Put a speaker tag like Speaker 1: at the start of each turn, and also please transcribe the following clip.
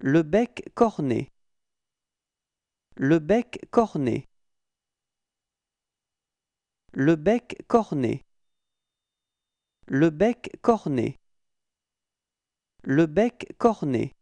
Speaker 1: Le bec corné. Le bec corné. Le bec corné. Le bec corné. Le bec corné.